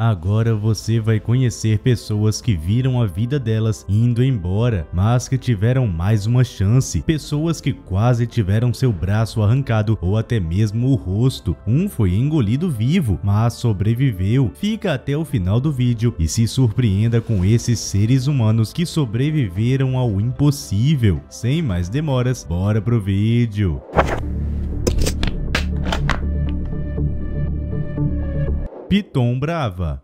Agora você vai conhecer pessoas que viram a vida delas indo embora, mas que tiveram mais uma chance. Pessoas que quase tiveram seu braço arrancado ou até mesmo o rosto. Um foi engolido vivo, mas sobreviveu. Fica até o final do vídeo e se surpreenda com esses seres humanos que sobreviveram ao impossível. Sem mais demoras, bora pro vídeo. Piton Brava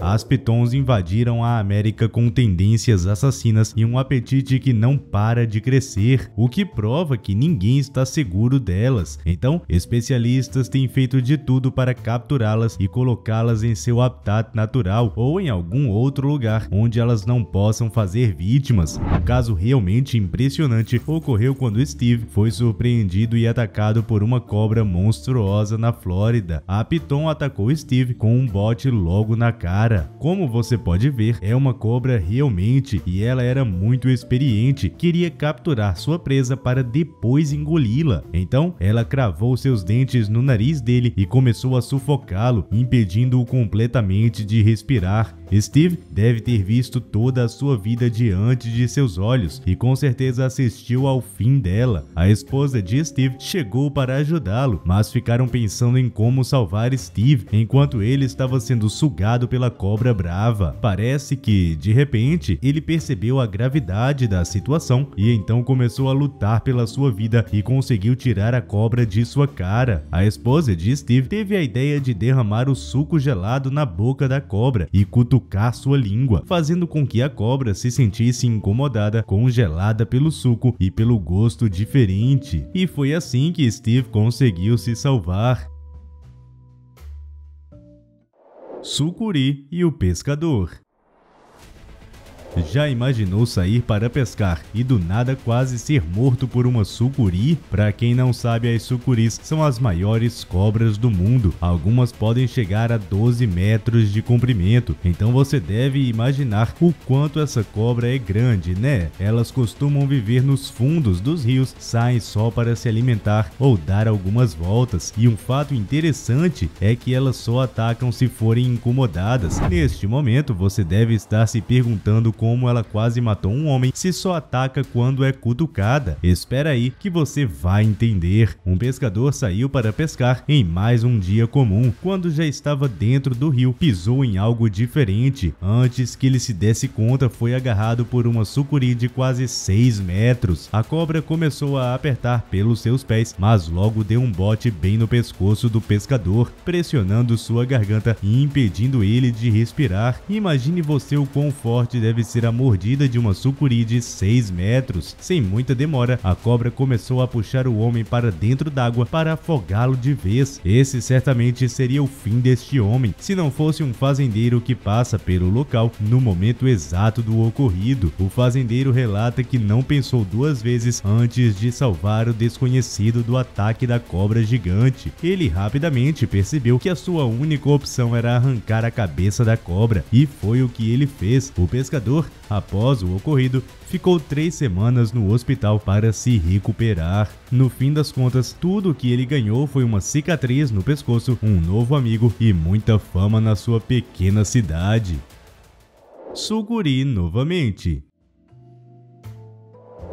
as pitons invadiram a América com tendências assassinas e um apetite que não para de crescer, o que prova que ninguém está seguro delas. Então, especialistas têm feito de tudo para capturá-las e colocá-las em seu habitat natural ou em algum outro lugar onde elas não possam fazer vítimas. Um caso realmente impressionante ocorreu quando Steve foi surpreendido e atacado por uma cobra monstruosa na Flórida. A piton atacou Steve com um bote logo na cara cara. Como você pode ver, é uma cobra realmente e ela era muito experiente, queria capturar sua presa para depois engoli-la. Então, ela cravou seus dentes no nariz dele e começou a sufocá-lo, impedindo-o completamente de respirar. Steve deve ter visto toda a sua vida diante de seus olhos e com certeza assistiu ao fim dela. A esposa de Steve chegou para ajudá-lo, mas ficaram pensando em como salvar Steve enquanto ele estava sendo sugado pela cobra brava. Parece que, de repente, ele percebeu a gravidade da situação e então começou a lutar pela sua vida e conseguiu tirar a cobra de sua cara. A esposa de Steve teve a ideia de derramar o suco gelado na boca da cobra e cutucar sua língua, fazendo com que a cobra se sentisse incomodada, congelada pelo suco e pelo gosto diferente. E foi assim que Steve conseguiu se salvar. Sucuri e o pescador já imaginou sair para pescar e do nada quase ser morto por uma sucuri? Para quem não sabe, as sucuris são as maiores cobras do mundo. Algumas podem chegar a 12 metros de comprimento, então você deve imaginar o quanto essa cobra é grande, né? Elas costumam viver nos fundos dos rios, saem só para se alimentar ou dar algumas voltas. E um fato interessante é que elas só atacam se forem incomodadas. Neste momento, você deve estar se perguntando como ela quase matou um homem se só ataca quando é cutucada. Espera aí que você vai entender. Um pescador saiu para pescar em mais um dia comum. Quando já estava dentro do rio, pisou em algo diferente. Antes que ele se desse conta, foi agarrado por uma sucuri de quase 6 metros. A cobra começou a apertar pelos seus pés, mas logo deu um bote bem no pescoço do pescador, pressionando sua garganta e impedindo ele de respirar. Imagine você o quão forte deve ser ser a mordida de uma sucuri de 6 metros. Sem muita demora, a cobra começou a puxar o homem para dentro d'água para afogá-lo de vez. Esse certamente seria o fim deste homem, se não fosse um fazendeiro que passa pelo local no momento exato do ocorrido. O fazendeiro relata que não pensou duas vezes antes de salvar o desconhecido do ataque da cobra gigante. Ele rapidamente percebeu que a sua única opção era arrancar a cabeça da cobra, e foi o que ele fez. O pescador após o ocorrido, ficou três semanas no hospital para se recuperar. No fim das contas, tudo o que ele ganhou foi uma cicatriz no pescoço, um novo amigo e muita fama na sua pequena cidade. Suguri novamente.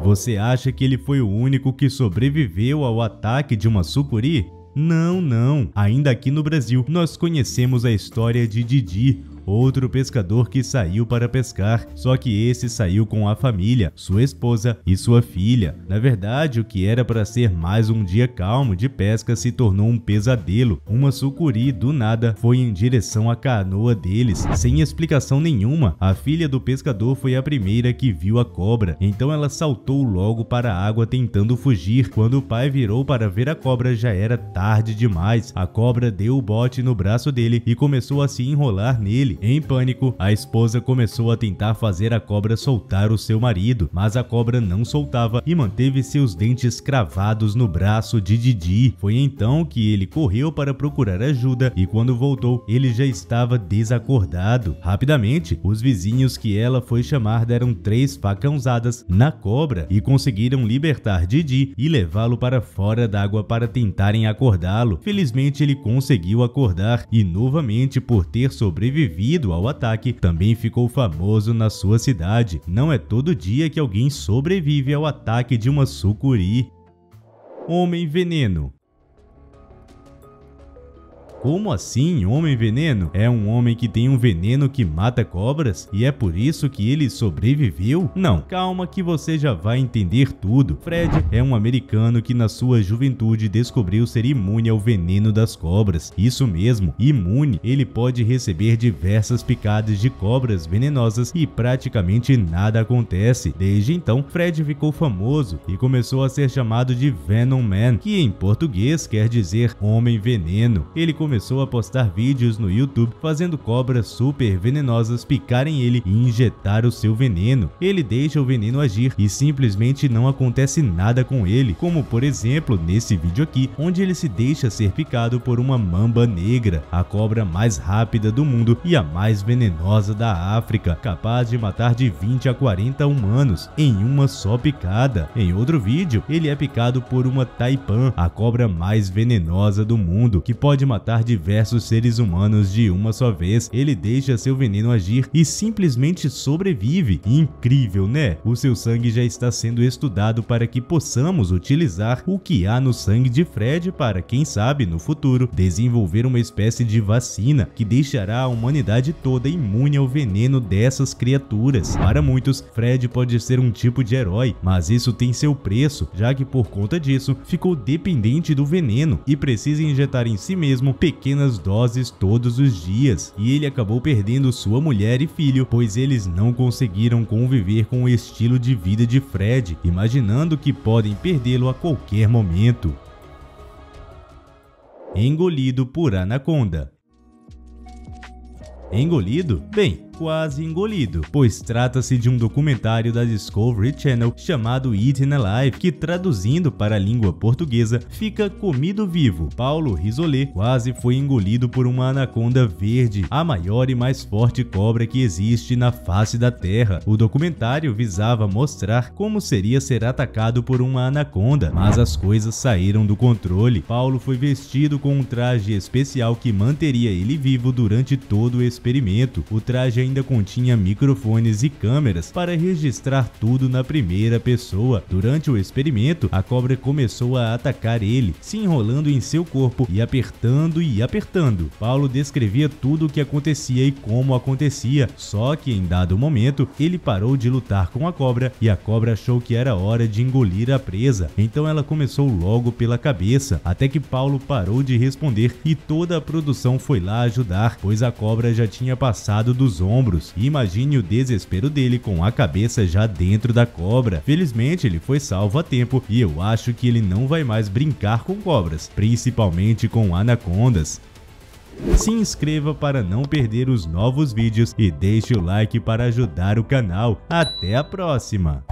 Você acha que ele foi o único que sobreviveu ao ataque de uma sucuri? Não, não. Ainda aqui no Brasil, nós conhecemos a história de Didi, outro pescador que saiu para pescar, só que esse saiu com a família, sua esposa e sua filha. Na verdade, o que era para ser mais um dia calmo de pesca se tornou um pesadelo. Uma sucuri do nada foi em direção à canoa deles, sem explicação nenhuma. A filha do pescador foi a primeira que viu a cobra, então ela saltou logo para a água tentando fugir. Quando o pai virou para ver a cobra, já era tarde demais. A cobra deu o bote no braço dele e começou a se enrolar nele ele. Em pânico, a esposa começou a tentar fazer a cobra soltar o seu marido, mas a cobra não soltava e manteve seus dentes cravados no braço de Didi. Foi então que ele correu para procurar ajuda e quando voltou, ele já estava desacordado. Rapidamente, os vizinhos que ela foi chamar deram três facãozadas na cobra e conseguiram libertar Didi e levá-lo para fora d'água para tentarem acordá-lo. Felizmente, ele conseguiu acordar e novamente por ter sobrevivido ao ataque, também ficou famoso na sua cidade. Não é todo dia que alguém sobrevive ao ataque de uma sucuri. Homem Veneno como assim, homem veneno? É um homem que tem um veneno que mata cobras e é por isso que ele sobreviveu? Não, calma que você já vai entender tudo. Fred é um americano que na sua juventude descobriu ser imune ao veneno das cobras. Isso mesmo, imune. Ele pode receber diversas picadas de cobras venenosas e praticamente nada acontece. Desde então, Fred ficou famoso e começou a ser chamado de Venom Man, que em português quer dizer homem veneno. Ele começou começou a postar vídeos no YouTube fazendo cobras super venenosas picarem ele e injetar o seu veneno. Ele deixa o veneno agir e simplesmente não acontece nada com ele, como por exemplo nesse vídeo aqui, onde ele se deixa ser picado por uma mamba negra, a cobra mais rápida do mundo e a mais venenosa da África, capaz de matar de 20 a 40 humanos em uma só picada. Em outro vídeo, ele é picado por uma taipan, a cobra mais venenosa do mundo, que pode matar diversos seres humanos de uma só vez, ele deixa seu veneno agir e simplesmente sobrevive. Incrível, né? O seu sangue já está sendo estudado para que possamos utilizar o que há no sangue de Fred para, quem sabe, no futuro, desenvolver uma espécie de vacina que deixará a humanidade toda imune ao veneno dessas criaturas. Para muitos, Fred pode ser um tipo de herói, mas isso tem seu preço, já que por conta disso, ficou dependente do veneno e precisa injetar em si mesmo pequenas doses todos os dias, e ele acabou perdendo sua mulher e filho, pois eles não conseguiram conviver com o estilo de vida de Fred, imaginando que podem perdê-lo a qualquer momento. Engolido por anaconda. Engolido? Bem, quase engolido, pois trata-se de um documentário da Discovery Channel chamado Eaten Alive, que traduzindo para a língua portuguesa fica comido vivo. Paulo Risolé quase foi engolido por uma anaconda verde, a maior e mais forte cobra que existe na face da Terra. O documentário visava mostrar como seria ser atacado por uma anaconda, mas as coisas saíram do controle. Paulo foi vestido com um traje especial que manteria ele vivo durante todo o experimento. O traje ainda continha microfones e câmeras para registrar tudo na primeira pessoa. Durante o experimento, a cobra começou a atacar ele, se enrolando em seu corpo e apertando e apertando. Paulo descrevia tudo o que acontecia e como acontecia, só que em dado momento ele parou de lutar com a cobra e a cobra achou que era hora de engolir a presa. Então ela começou logo pela cabeça, até que Paulo parou de responder e toda a produção foi lá ajudar, pois a cobra já tinha passado dos ombros ombros e imagine o desespero dele com a cabeça já dentro da cobra. Felizmente ele foi salvo a tempo e eu acho que ele não vai mais brincar com cobras, principalmente com anacondas. Se inscreva para não perder os novos vídeos e deixe o like para ajudar o canal. Até a próxima!